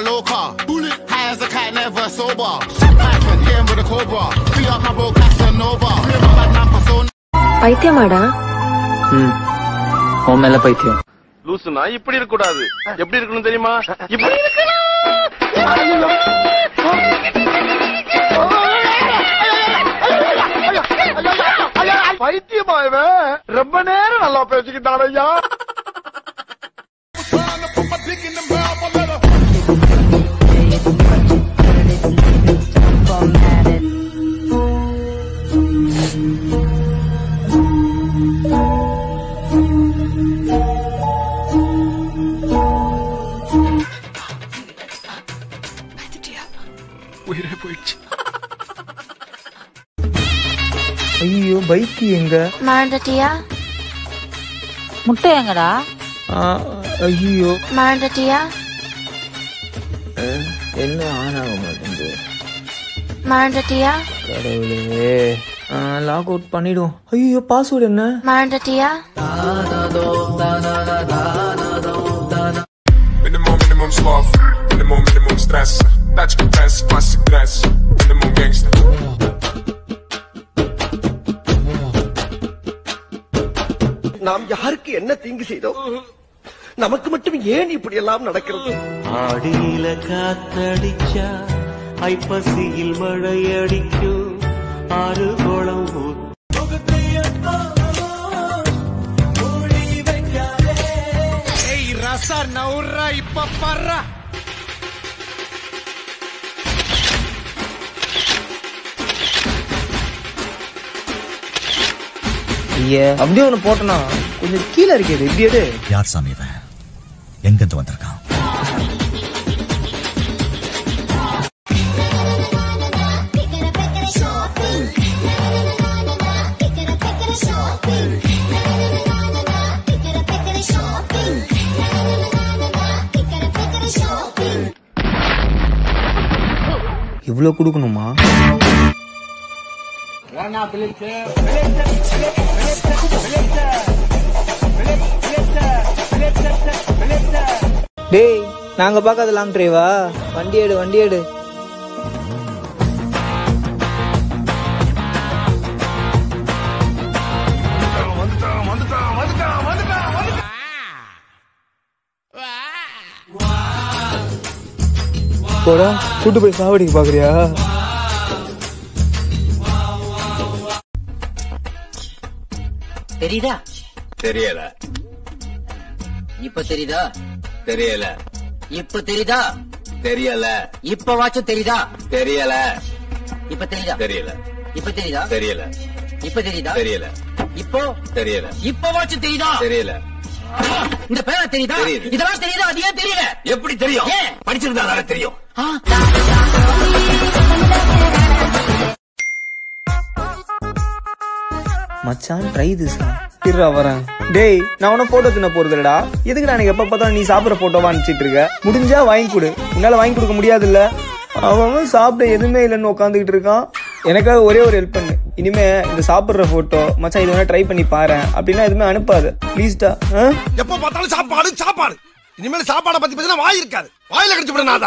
loca. High as a cat, never sober. Python, hit him with a cobra. Free up my bro, Casanova. Free my bad man, persona. பைத்தியமாடா ம் உன் மேல பைத்தியம் லூசுனா இப்படி இருக்க கூடாது எப்படி இருக்கணும் தெரியுமா இப்படி பைத்தியமா இவன் ரொம்ப நேரம் நல்லா பேசிக்கிட்டான் ஐயா ஐயோ பைக் எங்க? மறந்துட்டியா? முட்டை எங்கடா? ஐயோ. மறந்துட்டியா? என்ன ஆன் ஆக மாட்டேங்குது? மறந்துட்டியா? கடவுளே. லாக் அவுட் பண்ணிடுவோம் ஐயோ பாஸ்வேர்டு என்ன மறந்துட்டியா Minimum, minimum sloth. Minimum, minimum stress. Touch press, classic dress. Minimum gangster. நாம் யாருக்கு என்ன தீங்கு செய்தோம் நமக்கு மட்டும் ஏன் இப்படி எல்லாம் நடக்கிறது ஆடியில காத்தடிச்சா ஐப்பசியில் மழை அடிக்கும் ஆறு ஐயா அப்படியே ஒண்ணு போட்டனா? கொஞ்சம் கீழே இருக்கே இப்படி எடு யார் சாமி இவன்? எங்கிருந்து வந்திருக்கான்? இவ்வளவு கொடுக்கணுமா? டேய் நாங்க பார்க்காத லாங் டிரைவா வண்டி எடு வண்டி எடு. போடா. கூட்டு போய் சாவடிக்க பாக்குறியா? தெரியுதா? தெரியல. இப்ப தெரியுதா? தெரியல. இப்ப தெரியுதா? தெரியல. இப்ப வாச்சும் தெரியுதா? தெரியல. இப்ப தெரியுதா? தெரியல. இப்ப தெரியுதா? தெரியல. இப்ப தெரியுதா? தெரியல. இப்போ? தெரியல. இப்ப வாச்சும் தெரியுதா? தெரியல. இந்த பேர தெரியுதா. இதெல்லாம் தெரியுதா? அது ஏன் தெரியல? எப்படி தெரியும்? படிச்சிருந்தா தானே தெரியும்? மச்சான் ட்ரை திஸ் இருடா வரேன். டேய் நான் உன போட்டோ தின்ன போறதுலடா எதுக்கு எனக்கு எப்ப பார்த்தா நீ சாப்பிடுற போட்டோவா அனுப்பிச்சிட்டு இருக்க? முடிஞ்சா வாங்கி கொடு. உன்னால வாங்கி கொடுக்க முடியாதுல்ல? அவன் அவன் சாப்பிட எதுவுமே இல்லைன்னு உட்காந்துக்கிட்டு இருக்கான். எனக்காக ஒரே ஒரு ஹெல்ப் பண்ணு. இனிமே இந்த சாப்பிடுற போட்டோ மச்சான் இது வேணா ட்ரை பண்ணி பாரு அப்படின்னா எதுவுமே அனுப்பாது. ப்ளீஸ்டா எப்ப பார்த்தாலும் சாப்பாடு சாப்பாடு. இனிமேல் சாப்பாடை பத்தி பேசினா வாய் இருக்காது. வாயில கடிச்சு விட நான்